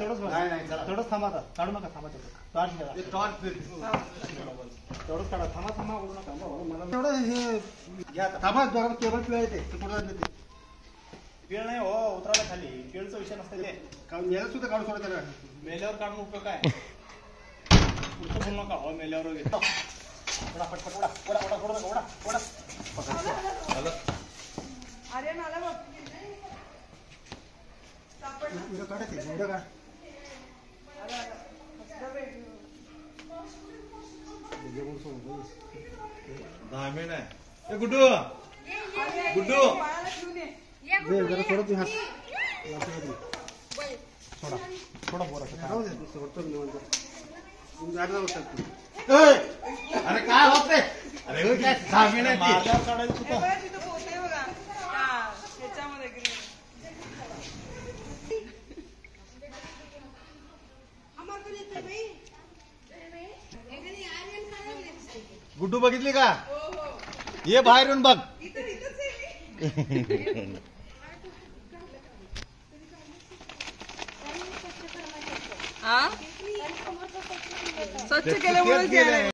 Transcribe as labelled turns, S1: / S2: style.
S1: तेवढंच थांबा काढू नका थांबा. तेवढंच काढा. थांबा थांबा ओढू नका. मला तेवढं हे
S2: घ्या आता.
S1: थांबा जरा केबल पिळ येते कुठं
S3: नाही हो उतरायला खाली. पेळचा विषय नसतं
S1: यायला सुद्धा काढू सोडा त्याला
S3: मेल्यावर काढून उपयोग काय? पुढचं बोलू नका. हो मेल्यावर वगैरे.
S1: ओढा, पटपट ओढा ओढा ओढा ओढा ओढा ओढा
S4: अरे मला बघ
S1: उद्या काढायचे उद्या काढ
S2: दहा मिनिट आहे. ए, गुड्डू गुड्डू.
S1: दे, जरा सोडा तुम्ही हात बोरा राहू दे सोडतो मी निवांत. बसाल तुम्ही.
S2: ए, अरे काय होत नाही अरे हो, काय दहा मिनिट आहे ती.
S3: माझ्यावर काढायचं
S4: हे
S3: सुद्धा
S4: बघा तिथं पोहते बघा हा त्याच्यामध्ये ग्रीन
S2: गुड्डू बघितली का ये बाहेर येऊन बघ.
S4: हा स्वच्छ केल्यामुळे
S2: केलंय.